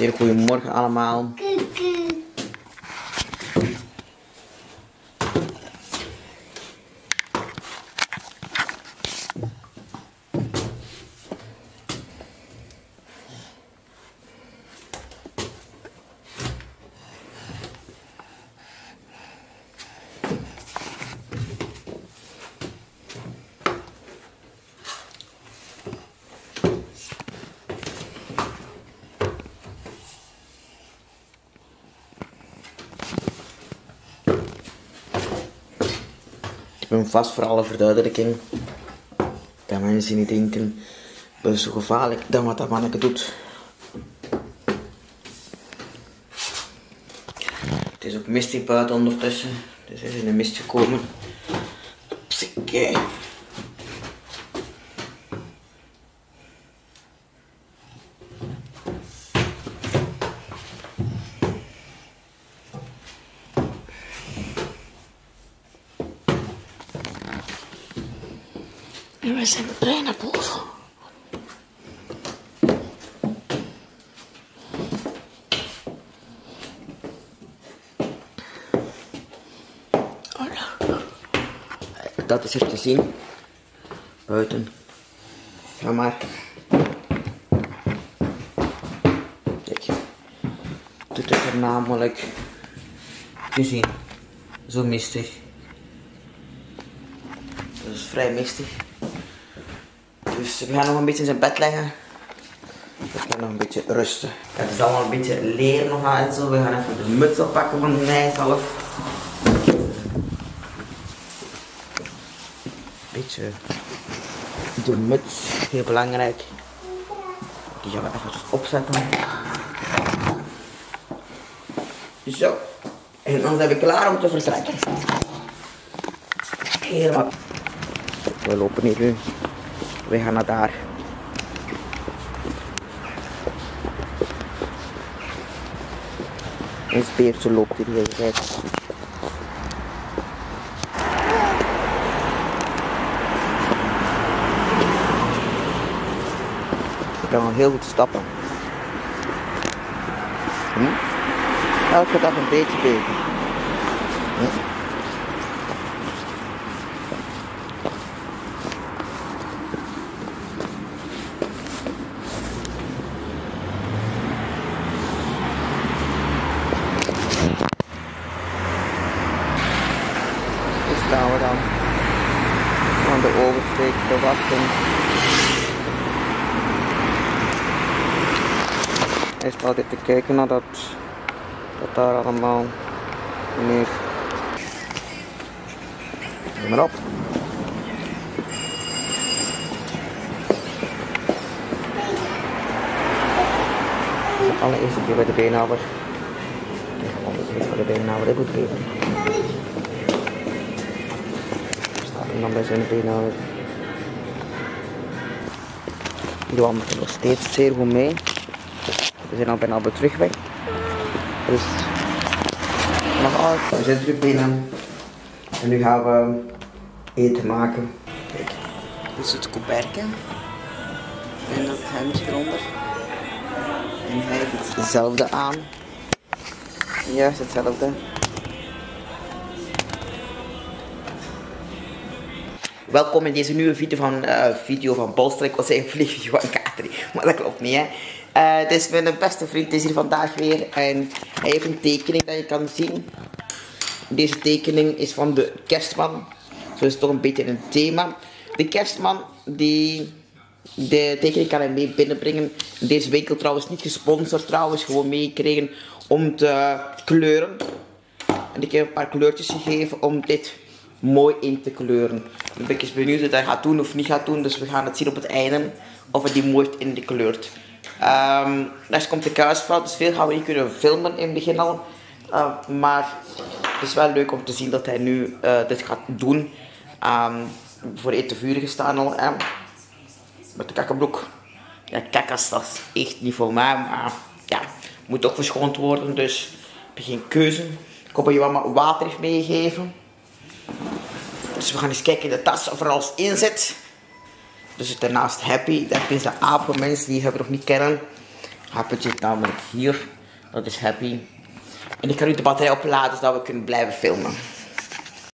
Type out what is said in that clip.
zeer goedemorgen allemaal. Ben vast voor alle verduidelijking. Dat mensen niet denken, dat is zo gevaarlijk dan wat dat manneke doet. Het is ook mistig buiten ondertussen. Dus hij is in de mist gekomen. Psyche. En we zijn bijna boven. Hola. Dat is er te zien. Buiten. Ga maar. Kijk. Dit is er namelijk gezien. Zo mistig. Dat is vrij mistig. Dus we gaan nog een beetje in zijn bed leggen. We gaan nog een beetje rusten. Het is allemaal een beetje leer nog aan en zo. We gaan even de muts oppakken van mij zelf. Beetje de muts, heel belangrijk. Die gaan we even opzetten. Zo. En dan zijn we klaar om te vertrekken. Helemaal. We lopen hier nu. We gaan naar daar. Een speertje loopt hier hele tijd. Ik kan wel heel goed stappen. Hm? Elke dag een beetje beter. Hm? Dus staan we dan aan de oversteek te wachten. Staat hier te kijken naar dat, dat daar allemaal meer. Kom maar op. De allereerste keer bij de beenhouwer. Ik ga ondertussen voor de beenhouwer, goed geven. Staat hem dan bij zijn beenhouwer. Johan doet nog steeds zeer goed mee. We zijn al bijna op de terugweg. Dus nog altijd. We zijn terug binnen. En nu gaan we eten maken. Kijk, dit is het koeperken. En dat hemdje eronder. En hij heeft hetzelfde aan. Juist hetzelfde. Welkom in deze nieuwe video van, eh video van Bolster. Ik was zeggen video van Katri, maar dat klopt niet hè. Het is mijn beste vriend, is hier vandaag weer en hij heeft een tekening dat je kan zien. Deze tekening is van de kerstman, zo is het toch een beetje een thema. De kerstman, die, de tekening kan hij mee binnenbrengen. Deze winkel trouwens niet gesponsord trouwens, gewoon meegekregen om te kleuren. En ik heb een paar kleurtjes gegeven om dit mooi in te kleuren. Ik ben benieuwd of hij gaat doen of niet gaat doen. Dus we gaan het zien op het einde of hij die mooi heeft ingekleurd. Ehm daar komt de kruisveld, dus veel gaan we niet kunnen filmen in het begin al. Uh, maar het is wel leuk om te zien dat hij nu uh, dit gaat doen. Um, voor eten vuur gestaan al. Hè. Met de kakkenbroek. Ja, kakkers, dat is echt niet voor mij. Maar ja, moet toch verschoond worden. Dus ik heb geen keuze. Ik hoop dat je wat water heeft meegegeven. Dus we gaan eens kijken in de tas of er alles in zit. Dus daarnaast Happy. Happy is de voor mensen die het nog niet kennen. Happy zit namelijk hier. Dat is Happy. En ik kan nu de batterij opladen zodat we kunnen blijven filmen.